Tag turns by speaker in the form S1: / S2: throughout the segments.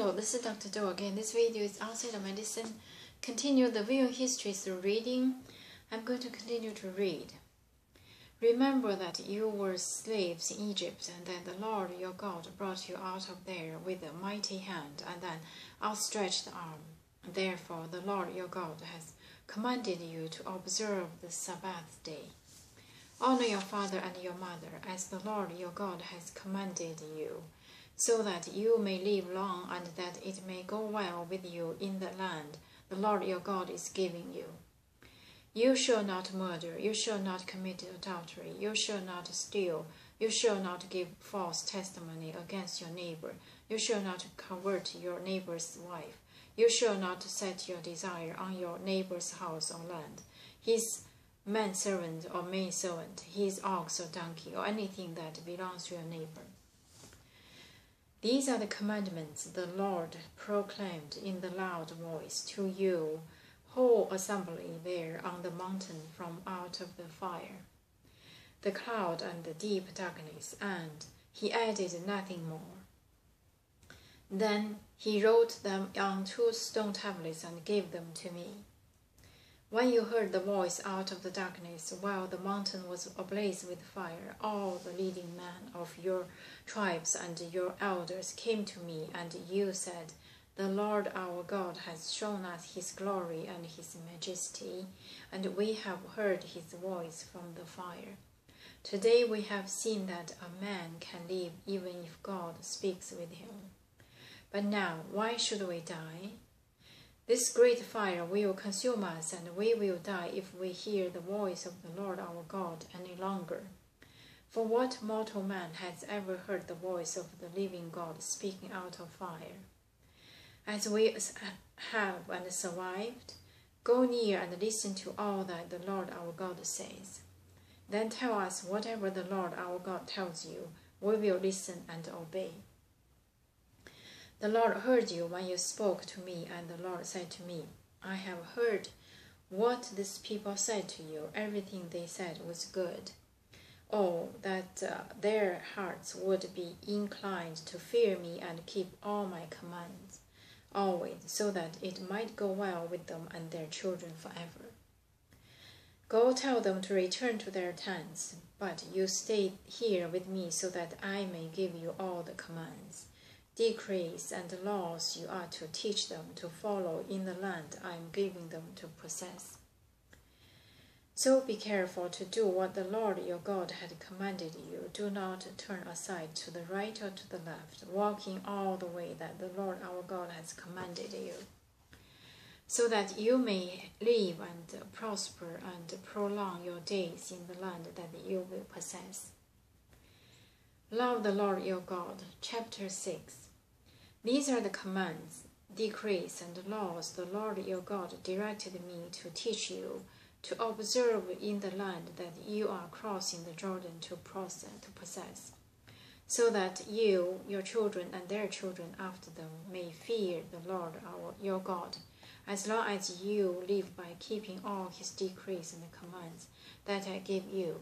S1: Hello, this is Dr. Do again. This video is outside of medicine. Continue the video history through reading. I'm going to continue to read. Remember that you were slaves in Egypt, and that the Lord your God brought you out of there with a mighty hand and an outstretched arm. Therefore, the Lord your God has commanded you to observe the Sabbath day. Honor your father and your mother, as the Lord your God has commanded you so that you may live long and that it may go well with you in the land the Lord your God is giving you. You shall not murder, you shall not commit adultery, you shall not steal, you shall not give false testimony against your neighbor, you shall not covet your neighbor's wife, you shall not set your desire on your neighbor's house or land, his manservant or maidservant, his ox or donkey, or anything that belongs to your neighbor. These are the commandments the Lord proclaimed in the loud voice to you, whole assembly there on the mountain from out of the fire, the cloud and the deep darkness, and he added nothing more. Then he wrote them on two stone tablets and gave them to me. When you heard the voice out of the darkness, while the mountain was ablaze with fire, all the leading men of your tribes and your elders came to me, and you said, The Lord our God has shown us his glory and his majesty, and we have heard his voice from the fire. Today we have seen that a man can live even if God speaks with him. But now, why should we die? This great fire will consume us, and we will die if we hear the voice of the Lord our God any longer. For what mortal man has ever heard the voice of the living God speaking out of fire? As we have and survived, go near and listen to all that the Lord our God says. Then tell us whatever the Lord our God tells you, we will listen and obey. The Lord heard you when you spoke to me, and the Lord said to me, I have heard what these people said to you. Everything they said was good. Oh, that uh, their hearts would be inclined to fear me and keep all my commands always, so that it might go well with them and their children forever. Go tell them to return to their tents, but you stay here with me so that I may give you all the commands decrees and laws you are to teach them to follow in the land I am giving them to possess. So be careful to do what the Lord your God had commanded you. Do not turn aside to the right or to the left, walking all the way that the Lord our God has commanded you, so that you may live and prosper and prolong your days in the land that you will possess. Love the Lord your God. Chapter 6 These are the commands, decrees, and laws the Lord your God directed me to teach you, to observe in the land that you are crossing the Jordan to possess, so that you, your children, and their children after them may fear the Lord our, your God, as long as you live by keeping all his decrees and commands that I give you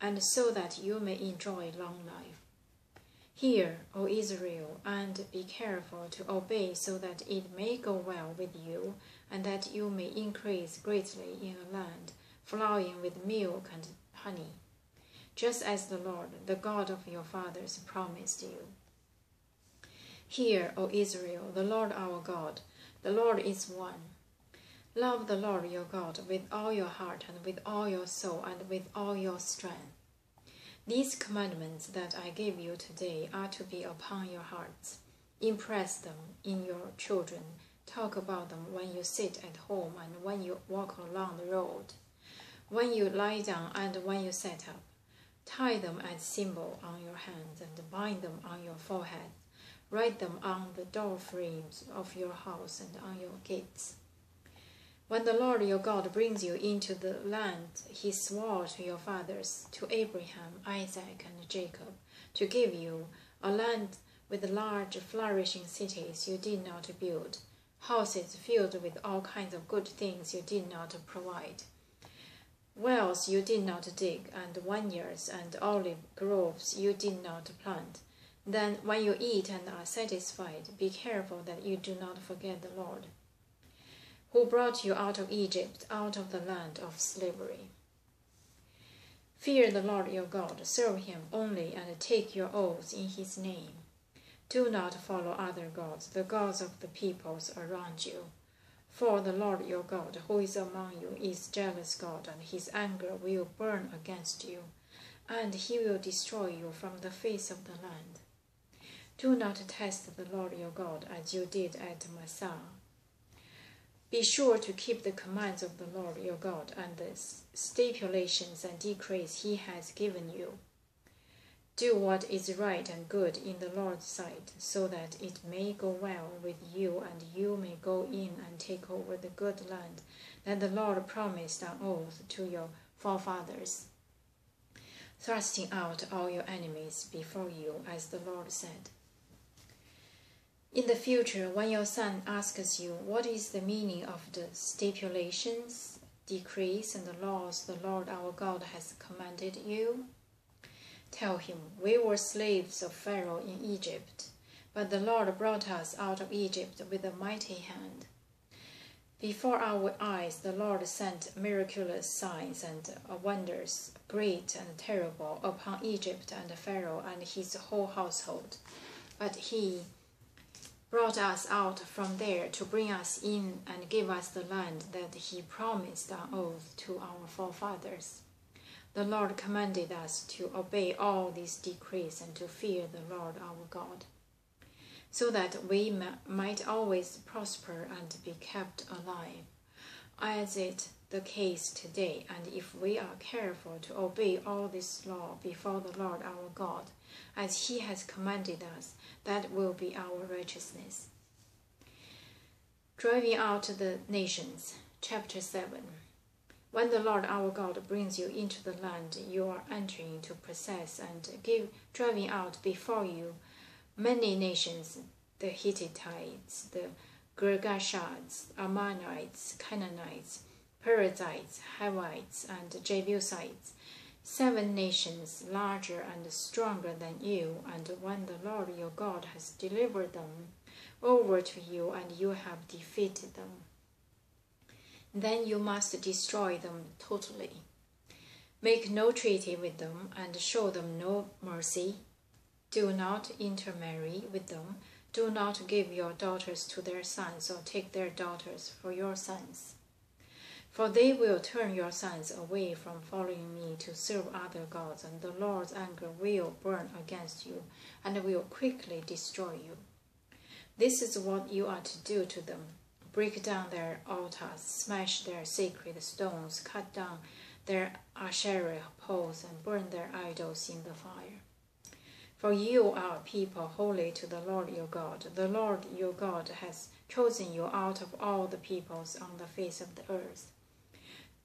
S1: and so that you may enjoy long life. Hear, O Israel, and be careful to obey so that it may go well with you, and that you may increase greatly in a land flowing with milk and honey, just as the Lord, the God of your fathers, promised you. Hear, O Israel, the Lord our God, the Lord is one. Love the Lord your God with all your heart and with all your soul and with all your strength. These commandments that I give you today are to be upon your hearts. Impress them in your children. Talk about them when you sit at home and when you walk along the road, when you lie down and when you sit up. Tie them as symbol on your hands and bind them on your forehead. Write them on the door frames of your house and on your gates. When the Lord your God brings you into the land he swore to your fathers, to Abraham, Isaac, and Jacob, to give you, a land with large flourishing cities you did not build, houses filled with all kinds of good things you did not provide, wells you did not dig, and vineyards and olive groves you did not plant, Then, when you eat and are satisfied, be careful that you do not forget the Lord, who brought you out of Egypt, out of the land of slavery. Fear the Lord your God, serve him only, and take your oaths in his name. Do not follow other gods, the gods of the peoples around you. For the Lord your God, who is among you, is jealous God, and his anger will burn against you, and he will destroy you from the face of the land. Do not test the Lord your God as you did at Massah. Be sure to keep the commands of the Lord your God and the stipulations and decrees he has given you. Do what is right and good in the Lord's sight, so that it may go well with you and you may go in and take over the good land that the Lord promised on oath to your forefathers, thrusting out all your enemies before you, as the Lord said. In the future, when your son asks you what is the meaning of the stipulations, decrees, and the laws the Lord our God has commanded you, tell him, We were slaves of Pharaoh in Egypt, but the Lord brought us out of Egypt with a mighty hand. Before our eyes, the Lord sent miraculous signs and wonders, great and terrible, upon Egypt and Pharaoh and his whole household. But he brought us out from there to bring us in and give us the land that he promised on oath to our forefathers. The Lord commanded us to obey all these decrees and to fear the Lord our God, so that we might always prosper and be kept alive, as it the case today. And if we are careful to obey all this law before the Lord our God, as he has commanded us, that will be our righteousness. Driving out the nations, chapter 7. When the Lord our God brings you into the land you are entering to possess and give driving out before you many nations, the Hittites, the Girgashites, Ammonites, Canaanites, Perizzites, Hivites, and Jebusites, seven nations larger and stronger than you, and when the Lord your God has delivered them over to you and you have defeated them, then you must destroy them totally. Make no treaty with them and show them no mercy. Do not intermarry with them. Do not give your daughters to their sons or take their daughters for your sons for they will turn your sons away from following me to serve other gods, and the Lord's anger will burn against you, and will quickly destroy you. This is what you are to do to them break down their altars, smash their sacred stones, cut down their Asherah poles, and burn their idols in the fire. For you are a people holy to the Lord your God. The Lord your God has chosen you out of all the peoples on the face of the earth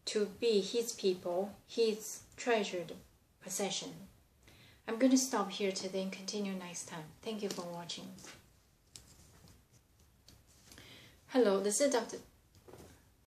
S1: to be his people, his treasured possession. I'm going to stop here today and continue next time. Thank you for watching. Hello, this is Dr.